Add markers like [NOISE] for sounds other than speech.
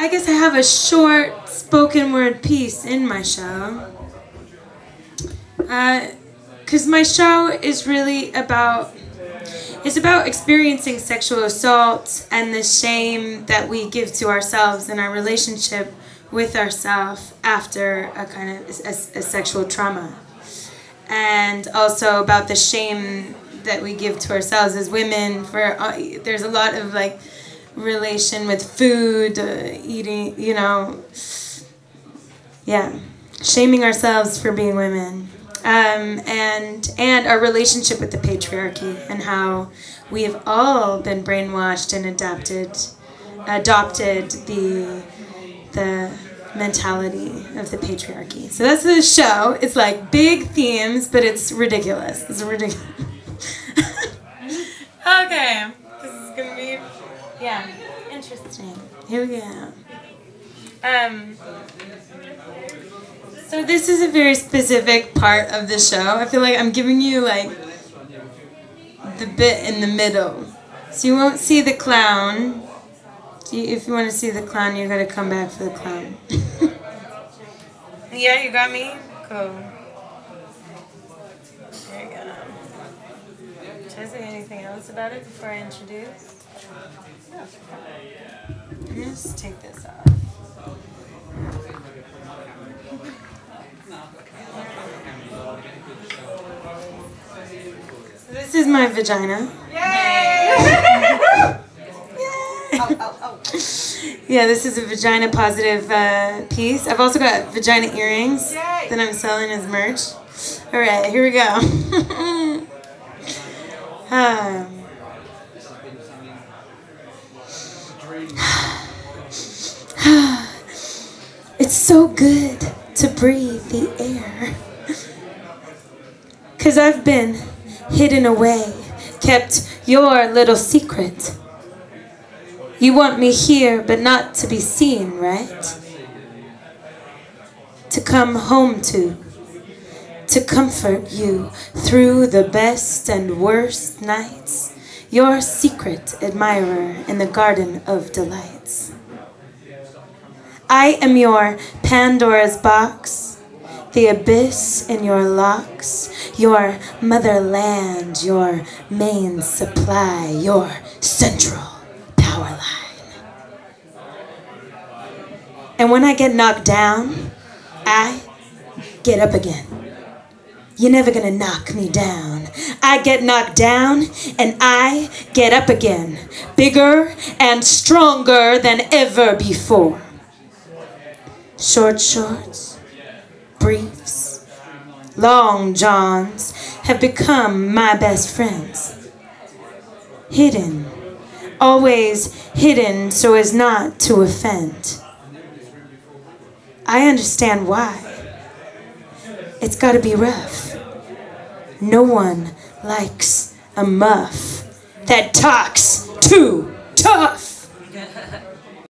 I guess I have a short spoken word piece in my show. Because uh, my show is really about it's about experiencing sexual assault and the shame that we give to ourselves in our relationship with ourselves after a kind of a, a sexual trauma and also about the shame that we give to ourselves as women for uh, there's a lot of like relation with food uh, eating you know yeah shaming ourselves for being women um, and and our relationship with the patriarchy and how we have all been brainwashed and adapted adopted the the mentality of the patriarchy. So that's the show. It's like big themes, but it's ridiculous. It's ridiculous. [LAUGHS] okay, yeah interesting. Here we go. Um. So this is a very specific part of the show. I feel like I'm giving you like the bit in the middle. So you won't see the clown if you want to see the clown, you gotta come back for the clown. [LAUGHS] yeah, you got me? Cool. Should there anything else about it before I introduce? Let me just take this off. So this is my vagina. Yay! [LAUGHS] Yeah, this is a vagina positive uh, piece. I've also got vagina earrings Yay. that I'm selling as merch. All right, here we go. [LAUGHS] um. [SIGHS] it's so good to breathe the air. [LAUGHS] Cause I've been hidden away, kept your little secret. You want me here, but not to be seen, right? To come home to, to comfort you through the best and worst nights, your secret admirer in the Garden of Delights. I am your Pandora's box, the abyss in your locks, your motherland, your main supply, your central power line. And when I get knocked down, I get up again. You're never gonna knock me down. I get knocked down and I get up again, bigger and stronger than ever before. Short shorts, briefs, long johns have become my best friends. Hidden always hidden so as not to offend. I understand why. It's got to be rough. No one likes a muff that talks too tough. [LAUGHS]